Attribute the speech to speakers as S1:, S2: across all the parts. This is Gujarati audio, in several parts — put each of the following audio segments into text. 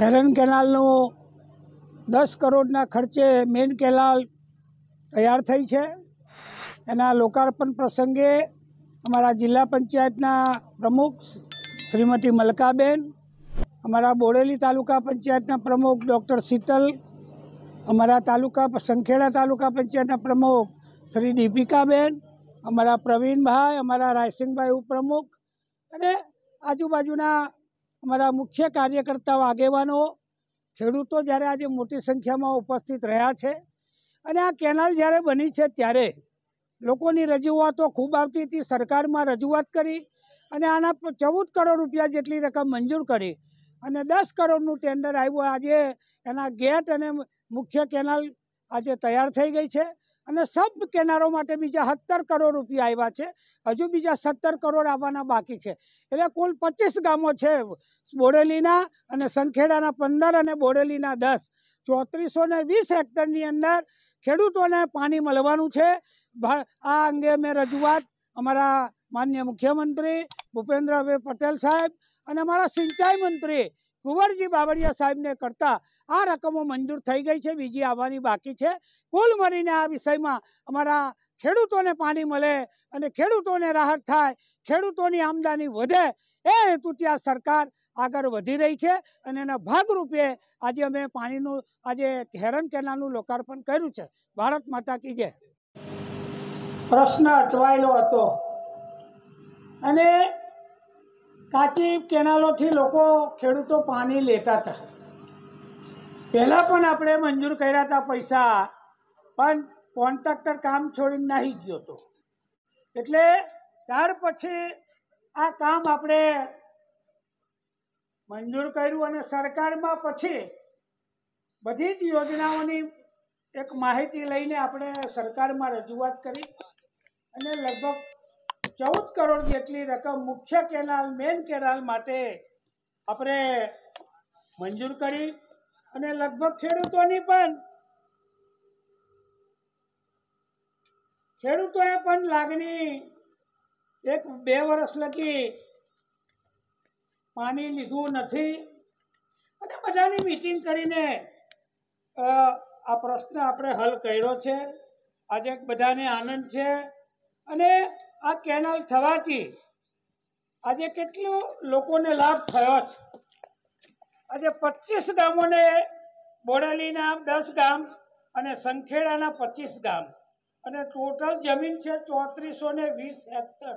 S1: હેરન કેનાલનું દસ કરોડના ખર્ચે મેન કેનાલ તૈયાર થઈ છે. એના લોકાર્પણ પ્રસંગે અમારા જિલ્લા પંચાયતના પ્રમુખ શ્રીમતી મલકાબેન, અમારા બોડેલી તાલુકા પંચાયતના પ્રમુખ ડૉક્ટર શીતલ, અમારા તાલુકા સંખેડા તાલુકા પંચાયતના પ્રમુખ શ્રી દીપિકાબેન, અમારા પ્રવીણભાઈ, અમારા રાયસિંહભાઈ ઉપપ્રમુખ અને આજુબાજુના અમારા મુખ્ય કાર્યકર્તાઓ, આગેવાનો, ખેડૂતો જ્યારે આજે મોટી સંખ્યામાં ઉપસ્થિત રહ્યા છે અને આ કેનાલ જ્યારે બની છે ત્યારે લોકોની રજૂઆતો ખૂબ આવતી હતી, સરકારમાં રજૂઆત કરી અને આના ચૌદ કરોડ રૂપિયા જેટલી રકમ મંજૂર કરી અને દસ કરોડનું ટેન્ડર આવ્યું. આજે એના ગેટ અને મુખ્ય કેનાલ આજે તૈયાર થઈ ગઈ છે. અને સબ કેનારો માટે બીજા સત્તર કરોડ રૂપિયા આવ્યા છે. હજુ બીજા સત્તર કરોડ આવવાના બાકી છે. એટલે કુલ પચીસ ગામો છે. બોડેલીના અને સંખેડાના પંદર અને બોડેલીના દસ. ચોત્રીસો ને વીસ હેક્ટરની અંદર ખેડૂતોને પાણી મળવાનું છે. આ અંગે મેં રજૂઆત અમારા માન્ય મુખ્યમંત્રી ભૂપેન્દ્રભાઈ પટેલ સાહેબ અને અમારા સિંચાઈ મંત્રી કુંવરજી બાવળિયા સાહેબને કરતા આ રકમો મંજૂર થઈ ગઈ છે, બીજી આવવાની બાકી છે. કુલ મળીને આ વિષયમાં અમારા ખેડૂતોને પાણી મળે અને ખેડૂતોને રાહત થાય, ખેડૂતોની આમદાની વધે એ હેતુથી આ સરકાર આગળ વધી રહી છે અને એના ભાગરૂપે આજે અમે પાણીનું, આજે હેરન કેનાલનું લોકાર્પણ કર્યું છે. ભારત માતા કી જય. પ્રશ્ન અટવાયેલો હતો અને કાચી કેનાલોથી લોકો ખેડૂતો પાણી લેતા હતા. પહેલાં પણ આપણે મંજૂર કર્યા હતા પૈસા, પણ કોન્ટ્રાક્ટર કામ છોડીને નાહી ગયો હતો. એટલે ત્યાર પછી આ કામ આપણે મંજૂર કર્યું અને સરકારમાં પછી બધી જ યોજનાઓની એક માહિતી લઈને આપણે સરકારમાં રજૂઆત કરી અને લગભગ ચૌદ કરોડ જેટલી રકમ મુખ્ય કેનાલ મેન કેનાલ માટે આપણે મંજૂર કરી અને લગભગ ખેડૂતોની પણ ખેડૂતોએ પણ લાગણી એક બે વર્ષ લગી પાણી લીધું નથી. અને બધાની મિટિંગ કરીને આ પ્રશ્ન આપણે હલ કર્યો છે. આજે બધાને આનંદ છે. અને આ કેનાલ થવાથી આજે કેટલો લોકોને લાભ થયો છે? આજે પચીસ ગામોને બોડેલીના દસ ગામ અને સંખેડાના પચીસ ગામ. અને ટોટલ જમીન છે ચોત્રીસો ને વીસ હેક્ટર.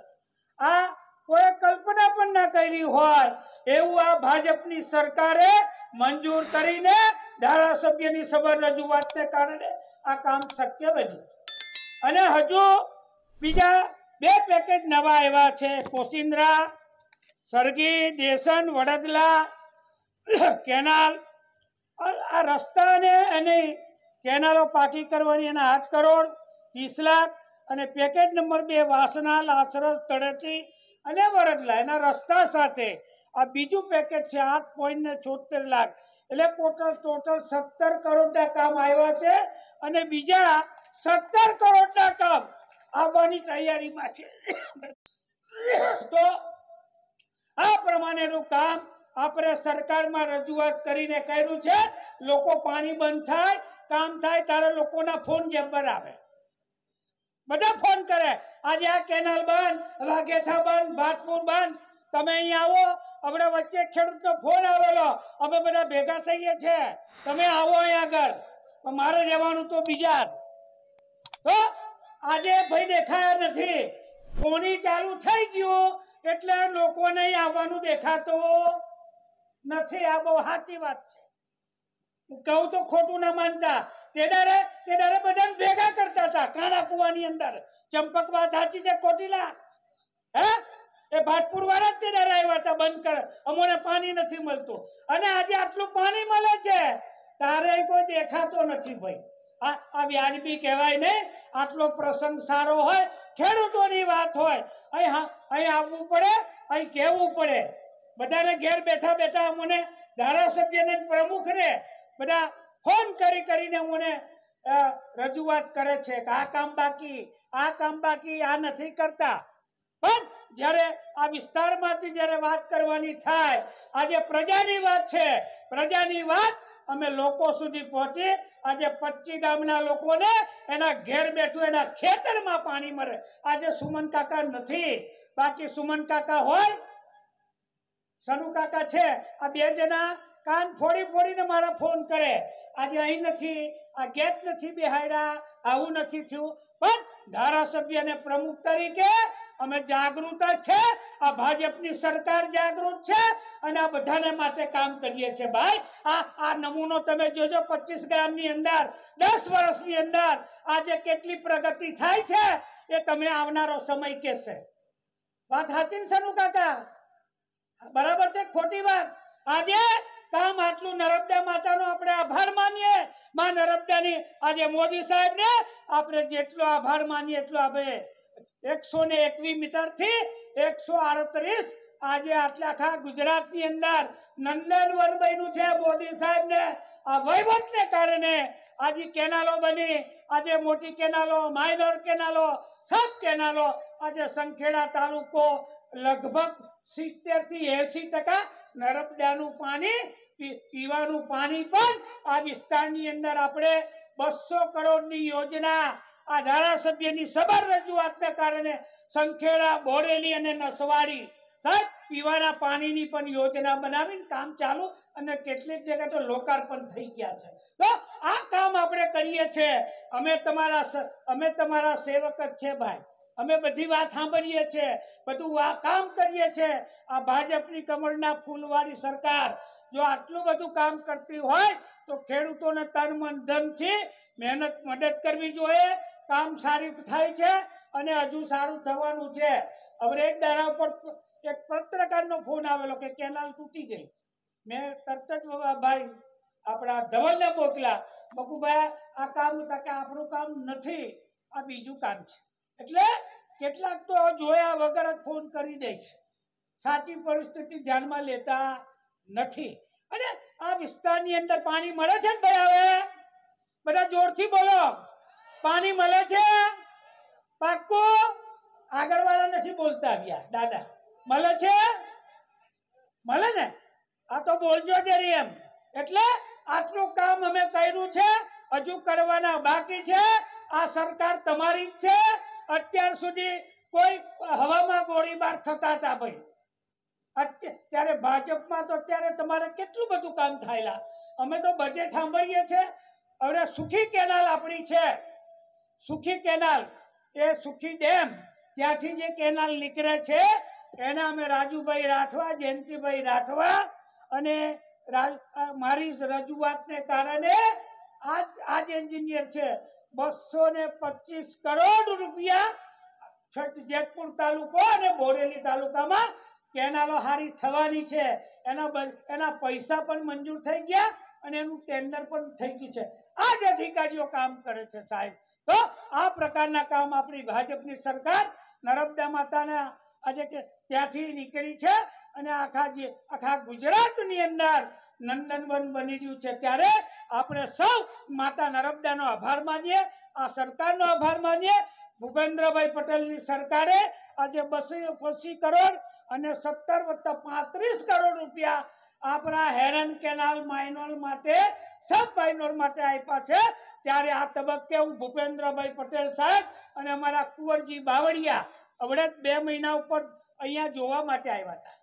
S1: આ કોઈ કલ્પના પણ ના કરી હોય. એવું આ ભાજપની સરકારે મંજૂર કરીને ધારાસભ્યની સભા રજૂઆતને કારણે આ કામ શક્ય બન્યું. અને હજુ બીજા બે પેકેજ નવા આવ્યા છે. કોસિન્દ્રા સરગી દેસન, વડદલા, કેનાલ. આ રસ્તાને એની કેનાલો પાકી કરવાની એના આઠ કરોડ, ત્રીસ લાખ અને પેકેજ નંબર બે વાસના લાસરસ તળેટી અને વરદલા એના રસ્તા સાથે આ બીજું પેકેજ છે આઠ પોઈન્ટ ને છોતેર લાખ. એટલે ટોટલ ટોટલ સત્તર કરોડના કામ આવ્યા છે અને બીજા સત્તર કરોડના કામ આવવાની તૈયારીમાં છે. તો આ પ્રમાણેનું કામ આપણે સરકારમાં રજૂઆત કરીને કર્યું છે. લોકો પાણી બંધ થાય, કામ થાય ત્યારે લોકોના ફોન જેમ પર આવે. બધા ફોન કરે. આજે આ કેનાલ બંધ, વાઘેથા બંધ, ભાતપુર બંધ. તમે અહીં આવો, આપણે વચ્ચે ખેડૂતનો ફોન આવેલો. અમે બધા ભેગા થઈએ છે. તમે આવો અહીં આગળ. મારે જવાનું તો બીજા તો આજે ભાઈ દેખાયા નથી. કોની ચાલુ થઈ ગયું એટલે લોકોને આવવાનું દેખાતો નથી. આ બહુ સાચી વાત છે. કહું તો ખોટું ના માનતા. તે દાડે તે દાડે બધાને ભેગા કરતા હતા કાણા કુવાની અંદર. ચંપક વાત સાચી છે કોટીલા હે? એ ભાટપુર વાળા જ તે દાડે આવ્યા હતા બંધ કર. અમોને પાણી નથી મળતું. અને આજે આટલું પાણી મળે છે. તારે કોઈ દેખાતો નથી ભાઈ. આ વ્યાજબી કહેવાય ને? આટલો પ્રસંગ સારો હોય, ખેડૂતોની વાત હોય. અહીં અહીં આવવું પડે, અહીં કહેવું પડે. બધાને ઘેર બેઠા બેઠા અમને ધારાસભ્યને પ્રમુખને બધા ફોન કરી કરીને અમને રજૂઆત કરે છે કે આ કામ બાકી, આ કામ બાકી, આ નથી કરતા. પણ જ્યારે આ વિસ્તારમાંથી જ્યારે વાત કરવાની થાય, આજે પ્રજાની વાત છે. પ્રજાની વાત અમે લોકો સુધી પહોંચી આજે પચી ગામના લોકોને એના ઘેર બેઠું એના ખેતરમાં પાણી મળે. આજે સુમન કાકા નથી. બાકી સુમન કાકા હોય, સનુ કાકા છે, આ બે જણા કાન ફોડી ફોડીને મારા ફોન કરે. આજે અહીં નથી, આ ગેટ નથી બેહાડ્યા આવું નથી થયું. પણ ધારાસભ્ય અને પ્રમુખ તરીકે અમે જાગૃત છે. આ ભાજપની સરકાર જાગૃત છે અને આ બધાને માટે કામ કરીએ છીએ. ભાઈ, આ આ નમૂનો તમે જોજો પચીસ ગ્રામની અંદર, દસ વર્ષની અંદર આજે કેટલી પ્રગતિ થાય છે એ તમે આવનારો સમય કહેશે. વાત સાચી ને સનુ કાકા? બરાબર છે? ખોટી વાત. આજે કામ આટલું નર્મદા માતાનો આપણે આભાર માનીએ. માં નર્મદાની આજે મોદી સાહેબને આપણે જેટલો આભાર માનીએ એટલો આપણે એકસો ને એકવીસ મીટરથી એકસો આડત્રીસ. આજે આટલા આખા ગુજરાતની અંદર નંદનવન બન્યું છે મોદી સાહેબને. આ વહીવટને આજે કેનાલો બની. આજે મોટી કેનાલો, માઇનોર કેનાલો, સબ કેનાલો આજે સંખેડા તાલુકો લગભગ સિત્તેરથી એસી ટકા નર્મદાનું પાણી પીવાનું પાણી પણ આ વિસ્તારની અંદર આપણે બસો કરોડની યોજના આ ધારાસભ્યની સબર રજૂઆતને કારણે સંખેડા, બોડેલી અને નસવાડી સાહેબ, પીવાના પાણીની પણ યોજના બનાવીને કામ ચાલુ અને કેટલીક જગ્યાએ તો લોકાર્પણ થઈ ગયા છે. તો આ કામ આપણે કરીએ છીએ. અમે તમારા અમે તમારા સેવક જ છે ભાઈ. અમે બધી વાત સાંભળીએ છીએ. બધું આ કામ કરીએ છીએ. આ ભાજપની કમળના ફૂલવાળી સરકાર જો આટલું બધું કામ કરતી હોય તો ખેડૂતોને તન મન ધનથી મહેનત, મદદ કરવી જોઈએ. કામ સારી થાય છે અને હજુ સારું થવાનું છે. હવે એક દાડા ઉપર એક પત્રકારનો ફોન આવેલો કે કેનાલ તૂટી ગઈ. મેં તરત જ ભાઈ, આપણા ધવલને મોકલા. બકુભાઈ, આ કામ હતા કે આપણું કામ નથી, આ બીજું કામ છે. એટલે કેટલાક તો જોયા વગર જ ફોન કરી દે છે. સાચી પરિસ્થિતિ ધ્યાનમાં લેતા નથી. અને આ વિસ્તારની અંદર પાણી મળે છે ને ભાઈ હવે? બધા જોરથી બોલો. પાણી મળે છે? પાક્કું? આગળવાળા નથી બોલતા આવ્યા? દાદા, મળે છે? મળે ને? આ તો બોલજો જરી એમ. એટલે આટલું કામ અમે કર્યું છે, હજુ કરવાના બાકી છે. આ સરકાર તમારી જ છે. અત્યાર સુધી કોઈ હવામાં ગોળીબાર થતા હતા ભાઈ. ત્યારે ભાજપમાં તો અત્યારે તમારે કેટલું બધું કામ થયેલા. અમે તો બજેટ સાંભળીએ છે. હવે સુખી કેનાલ આપણી છે. સુખી કેનાલ, એ સુખી ડેમ, ત્યાંથી જે કેનાલ નીકળે છે, એને અમે રાજુભાઈ રાઠવા, જયંતિભાઈ રાઠવા અને મારી રજૂઆતને કારણે આજ આજ એન્જિનિયર છે બસો ને પચીસ કરોડ રૂપિયા છઠ જેતપુર તાલુકો અને બોરેલી તાલુકામાં કેનાલો હારી થવાની છે. એના એના પૈસા પણ મંજૂર થઈ ગયા અને એનું ટેન્ડર પણ થઈ ગયું છે. આ જ અધિકારીઓ કામ કરે છે સાહેબ. તો આ પ્રકારના કામ આપણી ભાજપની સરકાર નર્મદા માતાના આજે કે ત્યાંથી નીકળી છે અને આખા જે આખા ગુજરાતની અંદર નંદનવન બની રહ્યું છે ત્યારે આપણે સૌ માતા નર્મદાનો આભાર માનીએ, આ સરકારનો આભાર માનીએ. ભૂપેન્દ્રભાઈ પટેલની સરકારે આજે બસો પચીસ કરોડ અને સત્તર વત્તા પાંત્રીસ કરોડ રૂપિયા આપણા હેરન કેનાલ માઇનોર માટે, સબ માઇનોર માટે આપ્યા છે. ત્યારે આ તબક્કે હું ભૂપેન્દ્રભાઈ પટેલ સાહેબ અને અમારા કુંવરજી બાવળિયા હમણાં બે મહિના ઉપર અહીંયા જોવા માટે આવ્યા હતા.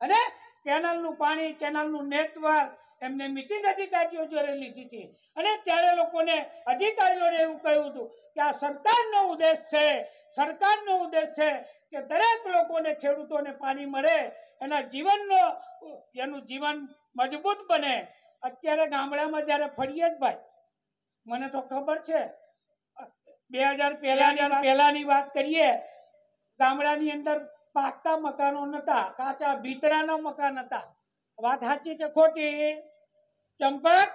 S1: અને કેનાલનું પાણી, કેનાલનું નેટવર્ક, એમને મિટિંગ અધિકારીઓ જોડે લીધી હતી. અને ત્યારે લોકોને અધિકારીઓને એવું કહ્યું હતું કે આ સરકારનો ઉદ્દેશ છે, સરકારનો ઉદ્દેશ છે કે દરેક લોકોને ખેડૂતોને પાણી મળે, એના જીવનનો, એનું જીવન મજબૂત બને. અત્યારે ગામડામાં જ્યારે ભાઈ મને તો ખબર છે. બે હજાર પહેલાની પહેલાની વાત કરીએ ગામડાની અંદર પાકતા મકાનો નતા કાચા ભીતરાના મકાન હતા. વાત સાચી કે ખોટી? ચંપક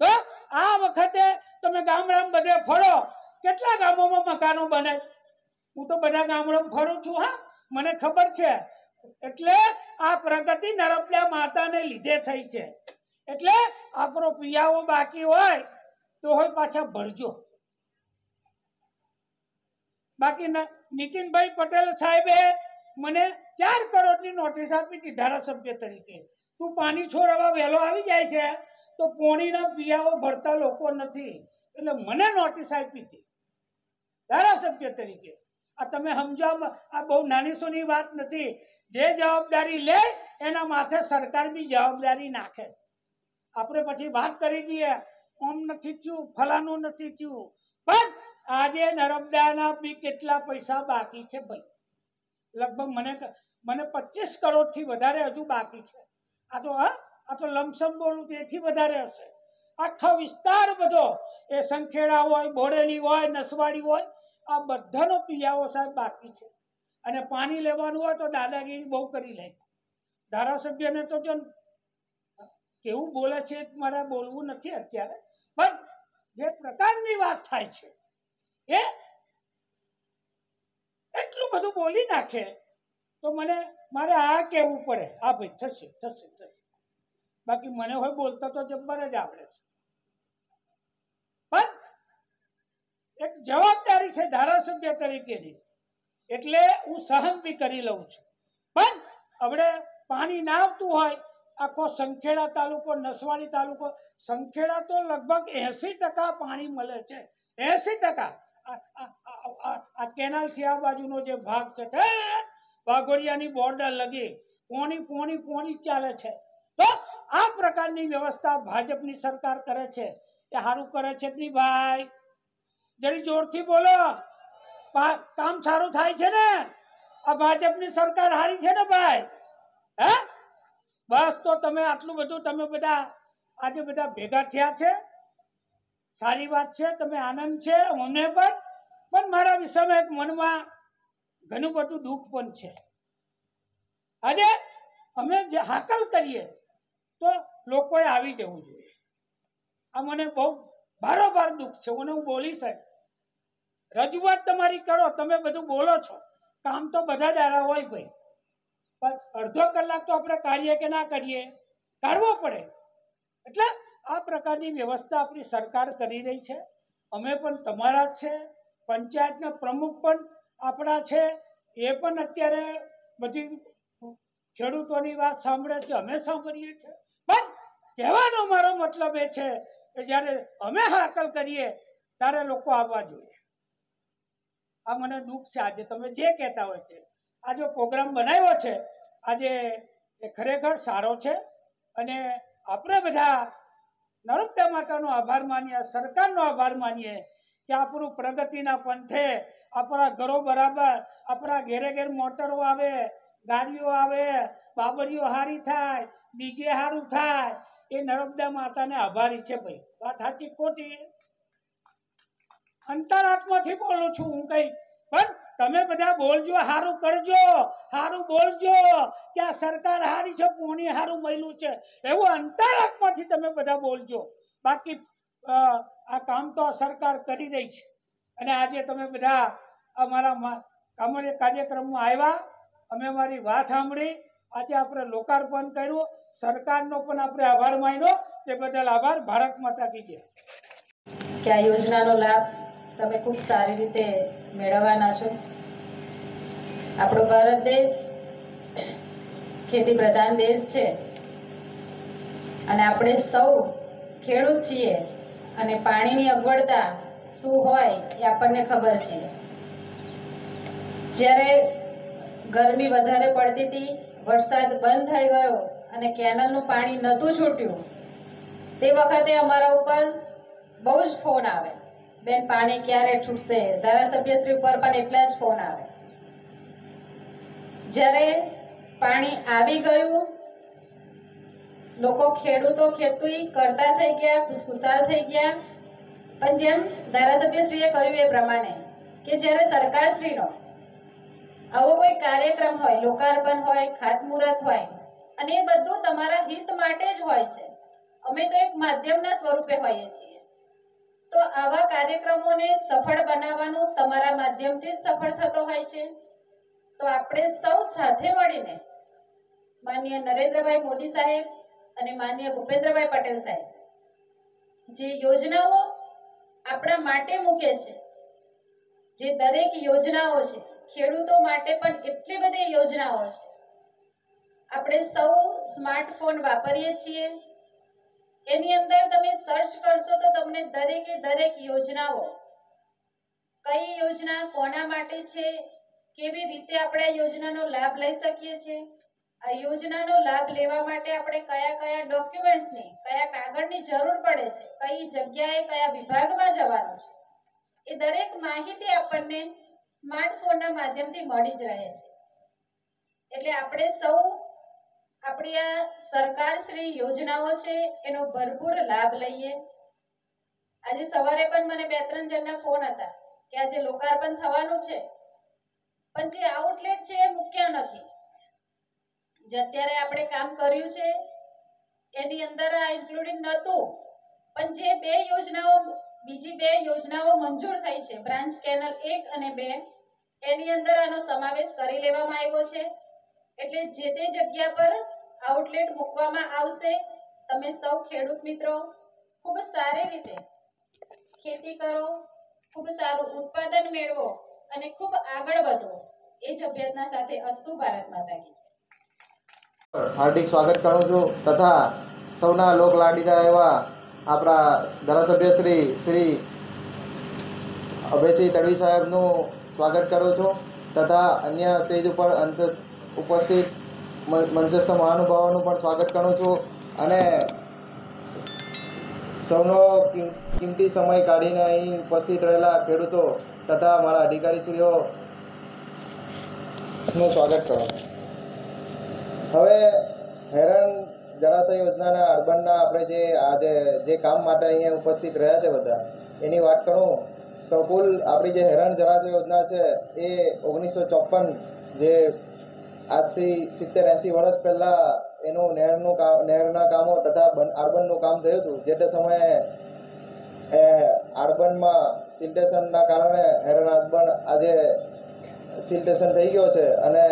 S1: તો આ વખતે તમે ગામડામાં બધે ફરો કેટલા ગામોમાં મકાનો બને? હું તો બધા ગામડામાં ફરું છું હા. મને ખબર છે. એટલે આ પ્રગતિ નરપ્યા માતાને લીધે થઈ છે. એટલે આપણો પિયાઓ બાકી હોય. તો હોય પાછા ભરજો. બાકી નીતિનભાઈ પટેલ સાહેબે મને ચાર કરોડની નોટિસ આપી હતી ધારાસભ્ય તરીકે. તું પાણી છોડવા વહેલો આવી જાય છે, તો પોણીના પિયાઓ ભરતા લોકો નથી. એટલે મને નોટિસ આપી હતી ધારાસભ્ય તરીકે. આ તમે સમજો આ બહુ નાની સોની વાત નથી. જે જવાબદારી લે, એના માથે સરકાર બી જવાબદારી નાખે. આપણે પછી વાત કરી દઈએ. ઓમ નથી થયું ફલાનું નથી થયું. પણ આજે નર્મદાના બી કેટલા પૈસા બાકી છે ભાઈ? લગભગ મને મને પચીસ કરોડથી વધારે હજુ બાકી છે. આ તો, હા, આ તો લમસમ બોલું તેથી વધારે હશે. આખો વિસ્તાર બધો, એ સંખેડા હોય, બોડેલી હોય, નસવાડી હોય, આ બધાનો પિયાઓ સાહેબ બાકી છે. અને પાણી લેવાનું હોય તો દાદાગીરી બહુ કરી લે. ધારાસભ્યને તો જો કેવું બોલે છે મારે બોલવું નથી અત્યારે. પણ જે પ્રકારની વાત થાય છે, એ એટલું બધું બોલી નાખે, તો મને, મારે આ કહેવું પડે? હા ભાઈ થશે થશે થશે. બાકી મને હોય બોલતા તો જબ્બર જ આવડે છે. પણ એક જવાબદારી છે ધારાસભ્ય તરીકેની, એટલે હું સહન બી કરી લઉં છું. પણ હવે પાણી ના આવતું હોય આખો સંખેડા તાલુકો, નસવાડી તાલુકો, સંખેડા તો લગભગ એસી ટકા પાણી મળે છે. એસી ટકા. આ- કેનાલથી આ બાજુનો જે ભાગ છે વાઘોડિયાની બોર્ડર લગી પોણી પોણી પોણી ચાલે છે. તો આ પ્રકારની વ્યવસ્થા ભાજપની સરકાર કરે છે. એ સારું કરે છે નહીં ભાઈ. જરી જોરથી બોલો. કામ સારું થાય છે ને? આ ભાજપની સરકાર હારી છે ને ભાઈ? બસ તો તમે આટલું બધું, તમે બધા આજે બધા ભેગા થયા છે. સારી વાત છે, તમે આનંદ છે મને પણ. પણ મારા વિષયમાં એક મનમાં ઘણું બધું દુઃખ પણ છે. આજે અમે જે હાકલ કરીએ, તો લોકોએ આવી જવું જોઈએ. આ મને બહુ બારોબાર દુઃખ છે મને હું બોલી શકું. રજૂઆત તમારી કરો, તમે બધું બોલો છો. કામ તો બધા દારા હોય ભાઈ. અડધો કલાક તો આપણે કાઢીએ કે ના કરીએ કાઢવો પડે. એટલે આ પ્રકારની વ્યવસ્થા આપણી સરકાર કરી રહી છે. અમે પણ તમારા જ છે. પંચાયતના પ્રમુખ પણ આપણા છે. એ પણ અત્યારે બધી ખેડૂતોની વાત સાંભળે છે. અમે સાંભળીએ છીએ. પણ કહેવાનો મારો મતલબ એ છે કે જ્યારે અમે હાકલ કરીએ, ત્યારે લોકો આવવા જોઈએ. આ મને દુઃખ છે. આજે તમે જે કહેતા હોય છે આ જો પ્રોગ્રામ બનાવ્યો છે, આજે એ ખરેખર સારો છે અને આપણે બધા નર્મદા માતાનો આભાર માનીએ સરકારનો આભાર માનીએ કે આપણું પ્રગતિના પંથે આપણા ઘરો બરાબર, આપણા ઘેરે ઘેર મોટરો આવે, ગાડીઓ આવે, બાબરીઓ હારી થાય, ડીજે સારું થાય, એ નર્મદા માતાને આભારી છે ભાઈ. વાત સાચી ખોટી? અંતરાત્માથી બોલું છું હું કઈ પણ તમે બધા બોલજો, હારું કરજો, હારું બોલજો. કે આ સરકાર હારી છે, કોની હારું મળ્યું છે? એવું અંતરાત્માથી તમે બધા બોલજો. બાકી આ કામ તો સરકાર કરી રહી છે. અને આજે તમે બધા અમારા અમારે કાર્યક્રમમાં આવ્યા. અમે અમારી વાત સાંભળી. આજે આપણે લોકાર્પણ કર્યું. સરકારનો પણ આપણે આભાર માન્યો. તે બદલ આભાર. ભારત માતા કી
S2: કે આ યોજનાનો લાભ તમે ખૂબ સારી રીતે મેળવવાના છો. આપણો ભારત દેશ ખેતી પ્રધાન દેશ છે. અને આપણે સૌ ખેડૂત છીએ અને પાણીની અગવડતા શું હોય એ આપણને ખબર છે. જ્યારે ગરમી વધારે પડતી હતી, વરસાદ બંધ થઈ ગયો અને કેનલનું પાણી નહોતું છૂટ્યું, તે વખતે અમારા ઉપર બહુ જ ફોન આવે. બેન, પાણી ક્યારે છૂટશે? ધારાસભ્યશ્રી ઉપર પણ એટલા જ ફોન આવે. જ્યારે પાણી આવી ગયું, લોકો ખેડૂતો ખેતી કરતા થઈ ગયા, ખુશખુશાલ થઈ ગયા. પણ જેમ ધારાસભ્યશ્રીએ કહ્યું એ પ્રમાણે કે જ્યારે સરકારશ્રીનો આવો કોઈ કાર્યક્રમ હોય, લોકાર્પણ હોય, ખાતમુહૂર્ત હોય, અને એ બધું તમારા હિત માટે જ હોય છે, અમે તો એક માધ્યમના સ્વરૂપે હોઈએ છીએ. તો આવા કાર્યક્રમોને સફળ બનાવવાનું તમારા માધ્યમથી સફળ થતો હોય છે. તો આપણે સૌ સાથે મળીને માન્ય નરેન્દ્રભાઈ મોદી સાહેબ અને માન્ય ભૂપેન્દ્રભાઈ પટેલ સાહેબ, જે યોજનાઓ આપણા માટે મૂકે છે, જે દરેક યોજનાઓ છે, ખેડૂતો માટે પણ એટલી બધી યોજનાઓ છે. આપણે સૌ સ્માર્ટફોન વાપરીએ છીએ. એની અંદર તમે સર્ચ કરશો તો તમને દરેકે દરેક યોજનાઓ, કઈ યોજના, કોના માટે છે, કેવી રીતે આપણે આ યોજનાનો લાભ લઈ શકીએ છીએ, આ યોજનાનો લાભ લેવા માટે આપણે કયા કયા ડોક્યુમેન્ટ્સની, કયા કાગળની જરૂર પડે છે, કઈ જગ્યાએ કયા વિભાગમાં જવાનું છે, એ દરેક માહિતી આપણને સ્માર્ટફોનના માધ્યમથી મળી જ રહે છે. એટલે આપણે સૌ આપણી આ સરકારશ્રી યોજનાઓ છે, એનો ભરપૂર લાભ લઈએ. આજે સવારે પણ મને બે ત્રણ જણના ફોન હતા કે આજે લોકાર્પણ થવાનું છે. પણ જે આઉટલેટ છે એ મૂક્યા નથી. જે અત્યારે આપણે કામ કર્યું છે, એની અંદર આ ઇન્ક્લુડિંગ નહોતું. પણ જે બે યોજનાઓ, બીજી બે યોજનાઓ મંજૂર થઈ છે, બ્રાન્ચ કેનલ એક અને બે, એની અંદર આનો સમાવેશ કરી લેવામાં આવ્યો છે. એટલે જે તે જગ્યા પર આઉટલેટ મૂકવામાં આવશે, તમે સૌ ખેડૂત મિત્રો ખૂબ સારી રીતે ખેતી કરો, ખૂબ સારું ઉત્પાદન મેળવો અને ખૂબ આગળ વધો. એ જ અભ્યર્થના સાથે અસ્તુ ભારત માતા કી
S3: હાર્દિક સ્વાગત કરું છું. તથા સૌના લોક લાડીદા એવા આપણા ધારાસભ્ય શ્રી શ્રી અભયસિંહ તડવી સાહેબનું સ્વાગત કરું છું. તથા અન્ય સ્ટેજ ઉપર અંત ઉપસ્થિત મંચસ્થ મહાનુભાવોનું પણ સ્વાગત કરું છું અને સૌનો કિંમતી સમય કાઢીને અહીં ઉપસ્થિત રહેલા ખેડૂતો તથા મારા અધિકારીશ્રીઓ નું સ્વાગત કરો હવે હેરણ જળાશય યોજનાના અર્બનના આપણે જે આજે જે કામ માટે અહીંયા ઉપસ્થિત રહ્યા છે બધા, એની વાત કરું તો કુલ આપણી જે હેરણ જળાશય યોજના છે એ ઓગણીસો ચોપન જે આજથી સિત્તેર એંસી વર્ષ પહેલાં એનું નહેરનું કામ નહેરના કામો તથા બન, અર્બનનું કામ થયું હતું. જે તે સમયે, એ, અર્બનમાં સિલ્ટેશનના કારણે હેરણ અર્બન આજે સિલ્ટેશન થઈ ગયો છે અને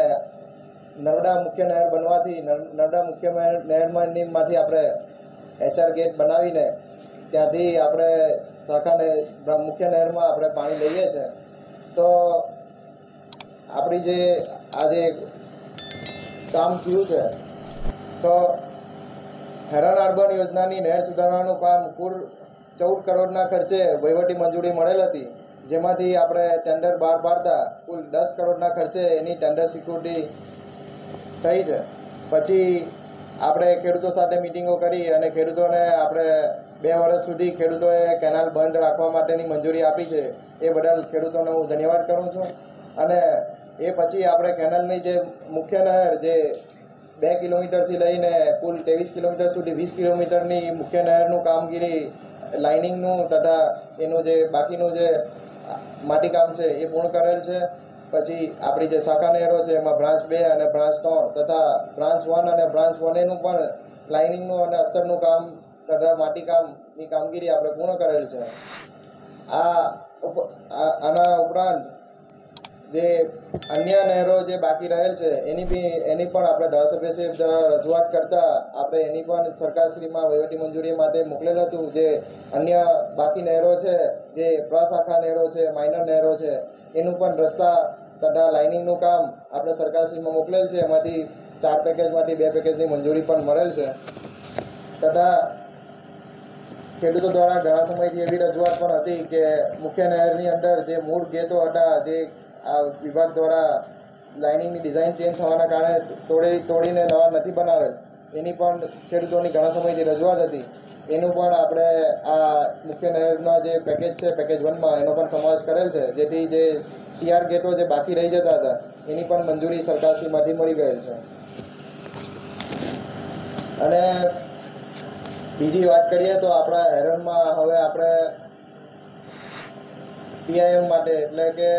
S3: નર્મદા મુખ્ય નહેર બનવાથી, નર- નર્મદા મુખ્ય નહેરમાંથી આપણે એચઆર ગેટ બનાવીને ત્યાંથી આપણે શાખા મુખ્ય નહેરમાં આપણે પાણી લઈએ છીએ તો આપણી જે આજે કામ થયું છે. તો હેરણ અર્બન યોજનાની નહેર સુધારવાનું કામ કુલ ચૌદ કરોડના ખર્ચે વહીવટી મંજૂરી મળેલ હતી. જેમાંથી આપણે ટેન્ડર બહાર પાડતા કુલ દસ કરોડના ખર્ચે એની ટેન્ડર સિક્યુરિટી થઈ છે. પછી આપણે ખેડૂતો સાથે મિટિંગો કરી અને ખેડૂતોને આપણે બે વર્ષ સુધી ખેડૂતોએ કેનાલ બંધ રાખવા માટેની મંજૂરી આપી છે. એ બદલ ખેડૂતોને હું ધન્યવાદ કરું છું. અને એ પછી આપણે કેનલની જે મુખ્ય નહેર, જે બે કિલોમીટરથી લઈને કુલ ત્રેવીસ કિલોમીટર સુધી, વીસ કિલોમીટરની મુખ્ય નહેરનું કામગીરી, લાઇનિંગનું તથા એનું જે બાકીનું જે માટીકામ છે એ પૂર્ણ કરેલ છે. પછી આપણી જે શાખા નહેરો છે, એમાં બ્રાન્ચ બે અને બ્રાન્ચ ત્રણ તથા બ્રાન્ચ વન અને બ્રાન્ચ વન એનું પણ લાઇનિંગનું અને અસ્તરનું કામ તથા માટીકામની કામગીરી આપણે પૂર્ણ કરેલ છે. આ- આના ઉપરાંત જે અન્ય નહેરો જે બાકી રહેલ છે, એની બી, એની પણ આપણે ધારાસભ્યશ્રી દ્વારા રજૂઆત કરતા આપણે એની પણ સરકારશ્રીમાં વહીવટી મંજૂરી માટે મોકલેલ હતું જે અન્ય બાકી નહેરો છે, જે પ્રશાખા નહેરો છે માઇનર નહેરો છે, એનું પણ રસ્તા તથા લાઇનિંગનું કામ આપણે સરકારશ્રીમાં મોકલેલ છે, એમાંથી ચાર પેકેજમાંથી બે પેકેજની મંજૂરી પણ મળેલ છે. તથા ખેડૂતો દ્વારા ઘણા સમયથી એવી રજૂઆત પણ હતી કે મુખ્ય નહેરની અંદર જે મૂળ ગેતો હતા, જે આ વિભાગ દ્વારા લાઇનિંગની ડિઝાઇન ચેન્જ થવાના કારણે તોડી તોડીને નવા નથી બનાવેલ. એની પણ ખેડૂતોની ઘણા સમયથી રજૂઆત હતી. એનું પણ આપણે આ મુખ્ય નહેરના જે પેકેજ છે પેકેજ વનમાં એનો પણ સમાવેશ કરેલ છે. જેથી જે સીઆર ગેટો જે બાકી રહી જતા હતા, એની પણ મંજૂરી સરકારશ્રીમાંથી મળી ગયેલ છે. અને બીજી વાત કરીએ તો આપણા હેરનમાં હવે આપણે પીઆઈએમ માટે, એટલે કે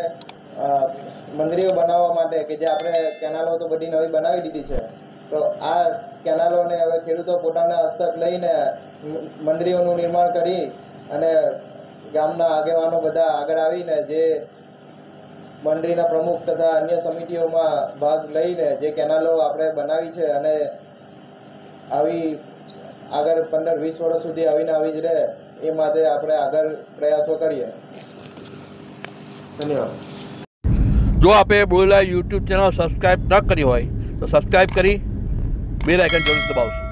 S3: મંદિરો બનાવવા માટે કે જે આપણે કેનાલો તો બધી નવી બનાવી દીધી છે. તો આ કેનાલોને હવે ખેડૂતો પોતાના હસ્તક લઈને મંદિરોનું નિર્માણ કરી અને ગામના આગેવાનો બધા આગળ આવીને જે મંડળીના પ્રમુખ તથા અન્ય સમિતિઓમાં ભાગ લઈને જે કેનાલો આપણે બનાવી છે અને આવી આગળ પંદર, વીસ વર્ષ સુધી આવીને આવી જ રહે એ માટે આપણે આગળ પ્રયાસો કરીએ. ધન્યવાદ.
S4: જો આપે બોલેલા યુટ્યુબ ચેનલ સબસ્ક્રાઈબ ન કરી હોય, તો સબસ્ક્રાઈબ કરી, બે આઇકન જરૂર દબાવશો.